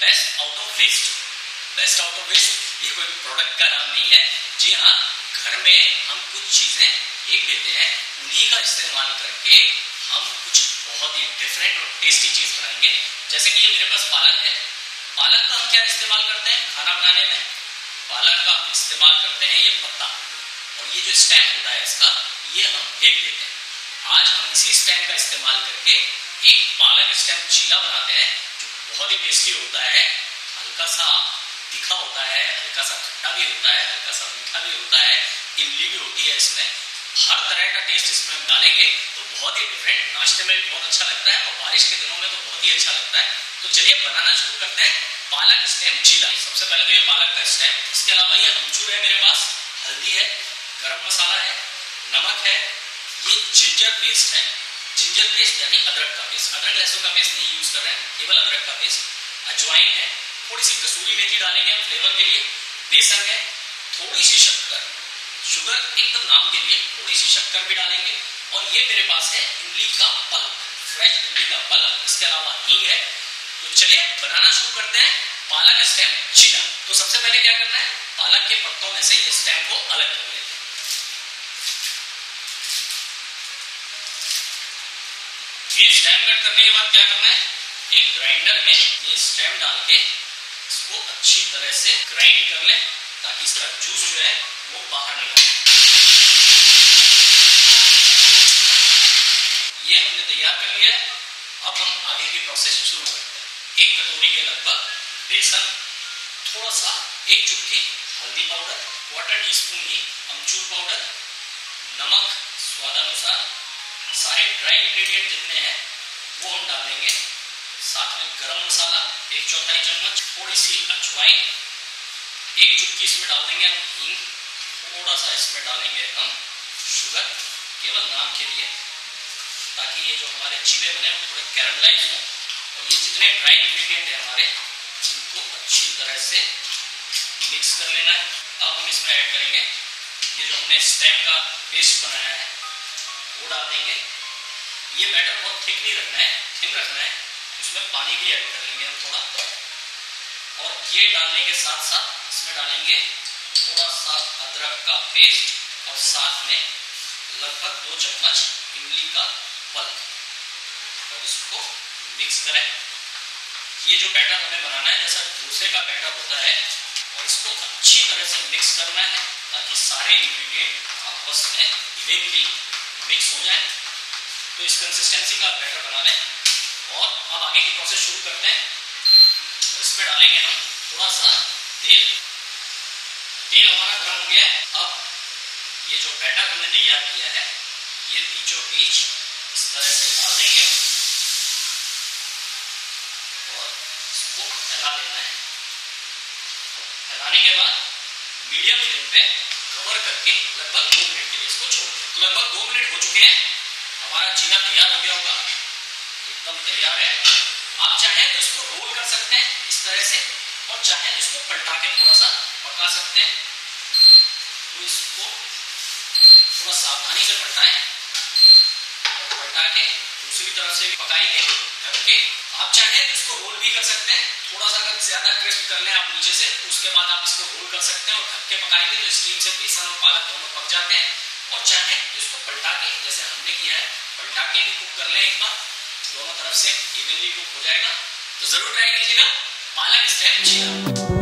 Best out of waste best out of waste ये कोई product का नाम नहीं है। जी हाँ घर में हम कुछ चीज़ें फेंक देते हैं, उन्हीं का इस्तेमाल करके हम कुछ बहुत ही डिफरेंट और टेस्टी चीज़ बनाएँगे। जैसे कि ये मेरे पास पालक है। पालक का हम क्या इस्तेमाल करते हैं खाना बनाने में? पालक का हम इस्तेमाल करते हैं ये पत्ता। और ये जो स्टेम होता है इसका, ये हम फेंक देते हैं। आज हम इसी स्टेम का इस्तेमाल करके एक पालक स्टेम चीला बनाते हैं। बहुत ही टेस्टी होता है। हल्का सा तीखा होता है, हल्का सा खट्टा भी होता है, हल्का सा मीठा भी होता है, इमली भी होती है इसमें। हर तरह का टेस्ट इसमें हम डालेंगे तो बहुत ही डिफरेंट नाश्ते में भी बहुत अच्छा लगता है और बारिश के दिनों में तो बहुत ही अच्छा लगता है। तो चलिए बनाना शुरू करते हैं। पालक स्टेम चीला सबसे पहले तो ये पालक का स्टेम इसके अलावा ये अमचूर है मेरे पास। हल्दी है, गरम मसाला है, नमक है, ये जिंजर पेस्ट है। जिंजर पेस्ट यानी अदरक का पेस्ट अदरक लहसुन का पेस्ट नहीं यूज़ कर रहे हैं केवल अदरक का पेस्ट अजवाइन है, थोड़ी सी कसूरी मेथी डालेंगे हम फ्लेवर के लिए, बेसन है, थोड़ी सी शक्कर शुगर एकदम नाम के लिए, थोड़ी सी शक्कर भी डालेंगे, और ये मेरे पास है इमली का पल्प फ्रेश इमली का पल्प इसके अलावा हींग है। तो चलिए, बनाना शुरू करते हैं, पालक स्टेम चीला तो सबसे पहले क्या करना है, पालक के पत्तों में से ये स्टेम को अलग कर लेते हैं। ये स्टेम कट करने के बाद क्या करना है एक ग्राइंडर में ये स्टेम डाल के इसको अच्छी तरह से ग्राइंड कर लें, ताकि इसका जूस जो है वो बाहर निकले। ये हमने तैयार कर लिया है। अब हम आगे की प्रोसेस शुरू करते हैं। एक कटोरी के लगभग बेसन थोड़ा सा एक चुटकी हल्दी पाउडर क्वार्टर टी स्पून ही अमचूर पाउडर, नमक, स्वादानुसार, सारे ड्राई इंग्रेडिएंट जितने हैं, वो हम डालेंगे। साथ में गरम मसाला, एक चौथाई चम्मच, थोड़ी सी अजवाइन, एक चुटकी इसमें डाल देंगे हम हींग थोड़ा सा इसमें डालेंगे हम शुगर, केवल नाम के लिए, ताकि ये जो हमारे चीले बने वो थोड़े कैरमलाइज हों। और ये जितने ड्राई इंग्रेडिएंट हैं हमारे इनको अच्छी तरह से मिक्स कर लेना है। अब हम इसमें ऐड करेंगे, ये जो हमने स्टेम का पेस्ट बनाया है, वो डाल देंगे। ये बैटर बहुत थिक नहीं रखना है थिन रखना है। इसमें पानी भी ऐड कर लेंगे हम थोड़ा। और ये डालने के साथ साथ इसमें डालेंगे थोड़ा सा अदरक का पेस्ट और साथ में लगभग दो चम्मच इमली का पल्प। और इसको मिक्स करें। ये जो बैटर हमें बनाना है, जैसा डोसे का बैटर होता है, और इसको अच्छी तरह से मिक्स करना है, ताकि सारे इंग्रेडिएंट आपस में इवेनली मिक्स हो जाए। तो इस कंसिस्टेंसी का बैटर बना लें। और अब आगे की प्रोसेस शुरू करते हैं। इसमें डालेंगे हम थोड़ा सा तेल। तेल हमारा गर्म हो गया है। अब ये जो बैटर हमने तैयार किया है, ये बीचों बीच इस तरह से डाल देंगे और इसको फैला देना है। फैलाने के बाद मीडियम फ्लेम पे कवर करके लगभग दो मिनट के लिए इसको छोड़ दें। तो लगभग दो मिनट हो चुके हैं। हमारा चीना तैयार हो गया होगा। एकदम तैयार है। आप चाहें तो इसको रोल कर सकते हैं इस तरह से, और चाहें तो इसको पलटा के थोड़ा सा पका सकते हैं। तो इसको थोड़ा सावधानी से पलटाएँ पलटा के दूसरी तरफ़ से भी पकाएँगे, ढक आप चाहें तो इसको रोल भी कर सकते हैं थोड़ा सा अगर ज़्यादा क्रिस्प कर लें आप नीचे से तो उसके बाद आप इसको रोल कर सकते हैं और ढक के पकाएँगे तो स्टीम से बेसन और पालक दोनों पक जाते हैं। और चाहें तो इसको पलटा के, जैसे हमने किया है, पलटा के भी कुक कर लें एक बार। दोनों तरफ़ से इवनली कुक हो जाएगा तो ज़रूर ट्राई कीजिएगा। पालक स्टेम चीला